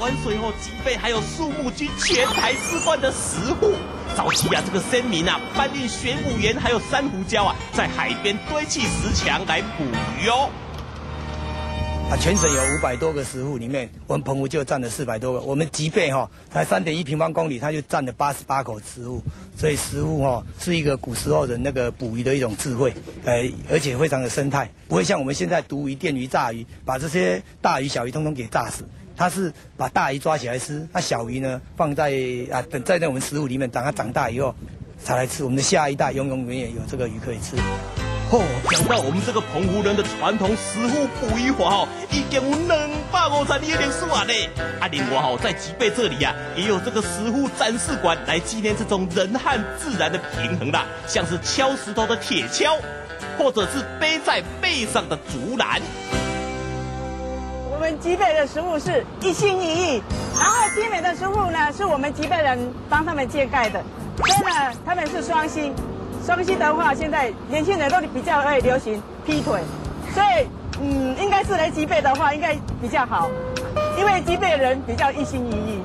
完水后，脊背还有树木军全台之冠的石户。早期啊，这个先民啊，搬运玄武岩还有珊瑚礁啊，在海边堆砌石墙来捕鱼哦。啊，全省有五百多个石户，里面我们澎湖就占了四百多个。我们吉备哈才三点一平方公里，它就占了八十八口石户。所以石户哈是一个古时候的那个捕鱼的一种智慧，呃，而且非常的生态，不会像我们现在毒鱼、电鱼、炸鱼，把这些大鱼、小鱼通通给炸死。它是把大鱼抓起来吃，那小鱼呢放在啊等在那我们食物里面，等它长大以后才来吃。我们的下一代永永远远有这个鱼可以吃。哦，讲到我们这个澎湖人的传统石户捕鱼法哦，已经有两百五十年的历史啊嘞。啊，另外哦，在吉贝这里啊，也有这个石户展示馆来纪念这种人和自然的平衡啦，像是敲石头的铁锹，或者是背在背上的竹篮。我们吉北的食物是一心一意，然后精美的食物呢是我们吉北人帮他们建盖的，所以呢他们是双星。双薪的话，现在年轻人都比较爱流行劈腿，所以嗯，应该是来击背的话应该比较好，因为击背的人比较一心一意。